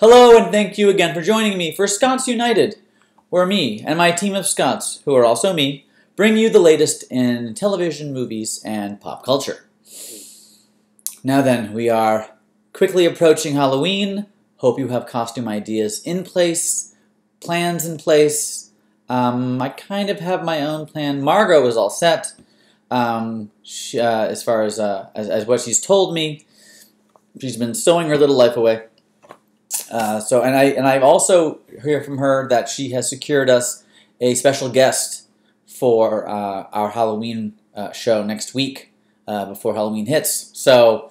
Hello, and thank you again for joining me for Scotts United, where me and my team of Scotts, who are also me, bring you the latest in television, movies, and pop culture. Now then, we are quickly approaching Halloween. Hope you have costume ideas in place, plans in place. Um, I kind of have my own plan. Margo is all set. Um, she, uh, as far as, uh, as as what she's told me, she's been sewing her little life away. Uh, so, and I and I've also hear from her that she has secured us a special guest for uh, our Halloween uh, show next week uh, before Halloween hits. So,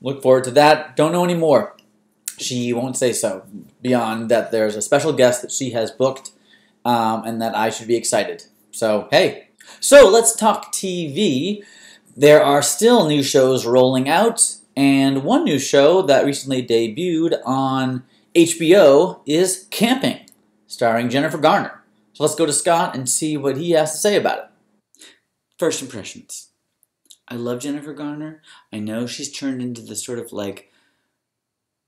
look forward to that. Don't know any more. She won't say so beyond that. There's a special guest that she has booked, um, and that I should be excited. So, hey. So let's talk TV. There are still new shows rolling out. And one new show that recently debuted on HBO is Camping, starring Jennifer Garner. So let's go to Scott and see what he has to say about it. First impressions. I love Jennifer Garner. I know she's turned into the sort of like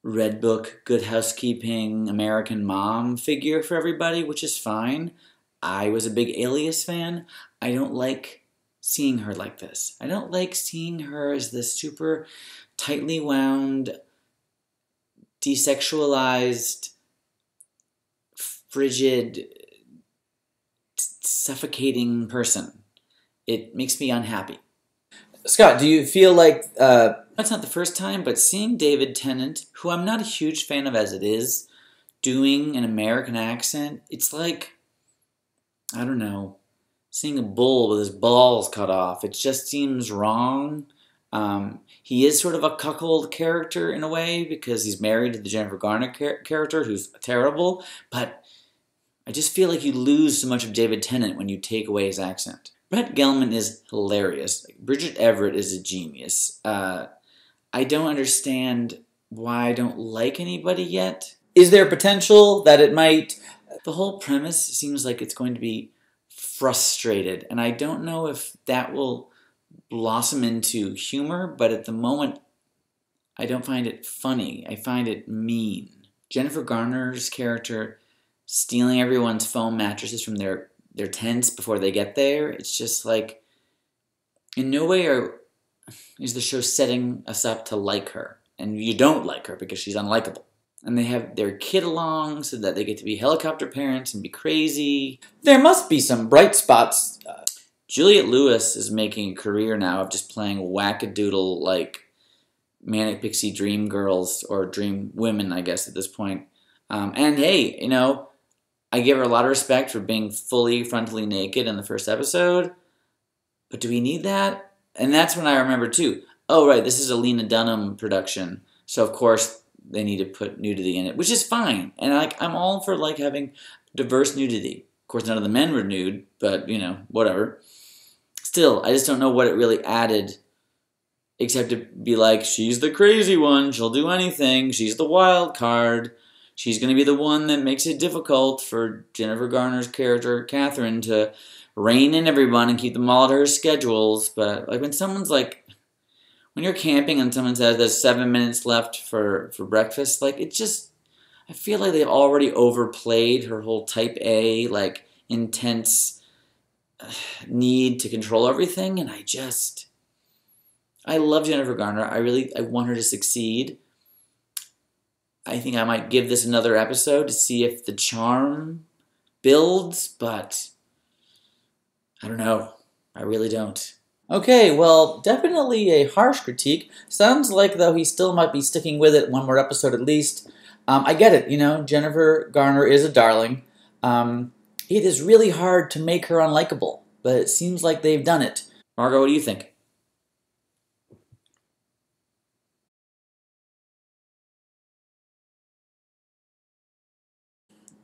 Redbook, Good Housekeeping, American Mom figure for everybody, which is fine. I was a big Alias fan. I don't like seeing her like this. I don't like seeing her as this super tightly wound, desexualized, frigid, suffocating person. It makes me unhappy. Scott, do you feel like uh, that's not the first time, but seeing David Tennant, who I'm not a huge fan of as it is, doing an American accent, it's like, I don't know, seeing a bull with his balls cut off. It just seems wrong. Um, he is sort of a cuckold character in a way because he's married to the Jennifer Garner char- character, who's terrible. But I just feel like you lose so much of David Tennant when you take away his accent. Brett Gelman is hilarious. Bridget Everett is a genius. Uh, I don't understand why I don't like anybody yet. Is there potential that it might? The whole premise seems like it's going to be frustrated, and I don't know if that will blossom into humor, but at the moment, I don't find it funny. I find it mean. Jennifer Garner's character stealing everyone's foam mattresses from their, their tents before they get there, it's just like, in no way are, is the show setting us up to like her. And you don't like her because she's unlikable. And they have their kid along so that they get to be helicopter parents and be crazy. There must be some bright spots. Uh, Juliette Lewis is making a career now of just playing wackadoodle like manic pixie dream girls or dream women, I guess at this point. Um, and hey, you know, I give her a lot of respect for being fully frontally naked in the first episode. But do we need that? And that's when I remember too. Oh right, this is a Lena Dunham production, so of course they need to put nudity in it, which is fine. And like I'm all for like having diverse nudity. Of course, none of the men were nude, but you know, whatever still, I just don't know what it really added, except to be like, she's the crazy one. She'll do anything. She's the wild card. She's going to be the one that makes it difficult for Jennifer Garner's character, Catherine, to rein in everyone and keep them all at her schedules. But like when someone's like, when you're camping and someone says there's seven minutes left for, for breakfast, like it just, I feel like they've already overplayed her whole type A, like intense uh, need to control everything and I just I love Jennifer Garner. I really I want her to succeed. I think I might give this another episode to see if the charm builds, but I don't know. I really don't. Okay, well, definitely a harsh critique. Sounds like, though, he still might be sticking with it one more episode at least. Um, I get it, you know, Jennifer Garner is a darling. Um, it is really hard to make her unlikable, but it seems like they've done it. Margo, what do you think?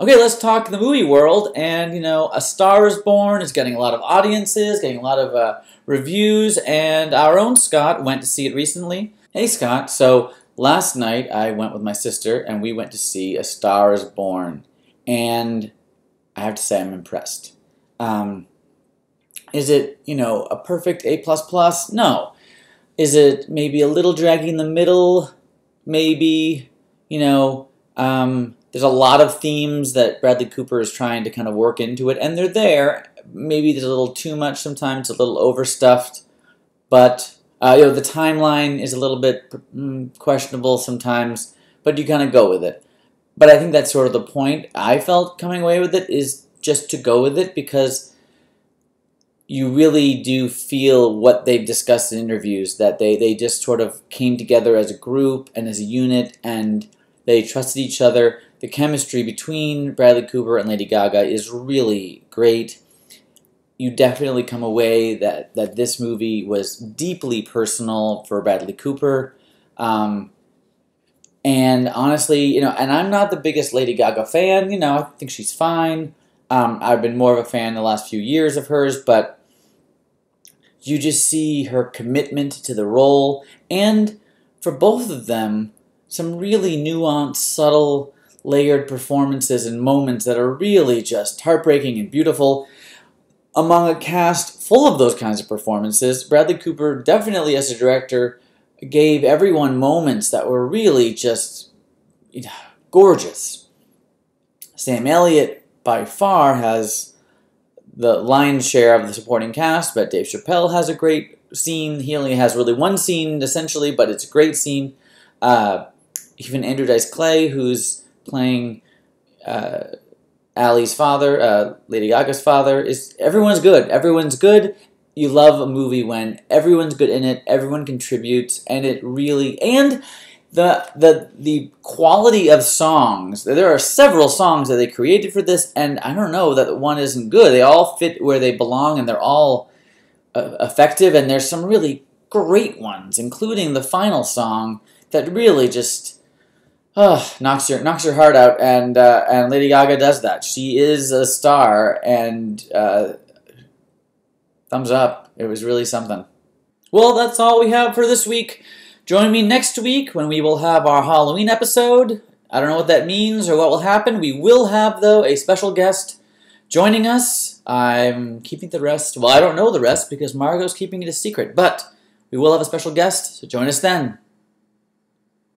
Okay, let's talk the movie world. And, you know, A Star is Born is getting a lot of audiences, getting a lot of uh, reviews, and our own Scott went to see it recently. Hey, Scott. So, last night I went with my sister, and we went to see A Star is Born. And I have to say I'm impressed. Um, is it, you know, a perfect A++? plus? No. Is it maybe a little draggy in the middle? Maybe, you know, Um, there's a lot of themes that Bradley Cooper is trying to kind of work into it, and they're there. Maybe there's a little too much sometimes, a little overstuffed, but uh, you know the timeline is a little bit mm, questionable sometimes. But you kind of go with it. But I think that's sort of the point I felt coming away with it is just to go with it because you really do feel what they've discussed in interviews that they, they just sort of came together as a group and as a unit and they trusted each other. The chemistry between Bradley Cooper and Lady Gaga is really great. You definitely come away that, that this movie was deeply personal for Bradley Cooper. Um, and honestly, you know, and I'm not the biggest Lady Gaga fan. You know, I think she's fine. Um, I've been more of a fan the last few years of hers, but you just see her commitment to the role, and for both of them, some really nuanced, subtle, layered performances and moments that are really just heartbreaking and beautiful. Among a cast full of those kinds of performances, Bradley Cooper definitely, as a director, gave everyone moments that were really just gorgeous. Sam Elliott, by far, has the lion's share of the supporting cast, but Dave Chappelle has a great scene. He only has really one scene, essentially, but it's a great scene. Uh, even Andrew Dice Clay, who's playing uh, Ally's father, uh, Lady Gaga's father, is everyone's good. Everyone's good, you love a movie when everyone's good in it, everyone contributes, and it really and the the the quality of songs. There are several songs that they created for this, and I don't know that one isn't good. They all fit where they belong, and they're all uh, effective. And there's some really great ones, including the final song that really just uh, knocks your knocks your heart out. And uh, and Lady Gaga does that. She is a star, and uh, thumbs up. It was really something. Well, that's all we have for this week. Join me next week when we will have our Halloween episode. I don't know what that means or what will happen. We will have, though, a special guest joining us. I'm keeping the rest. Well, I don't know the rest because Margo's keeping it a secret, but we will have a special guest, so join us then.